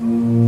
Mm-hmm.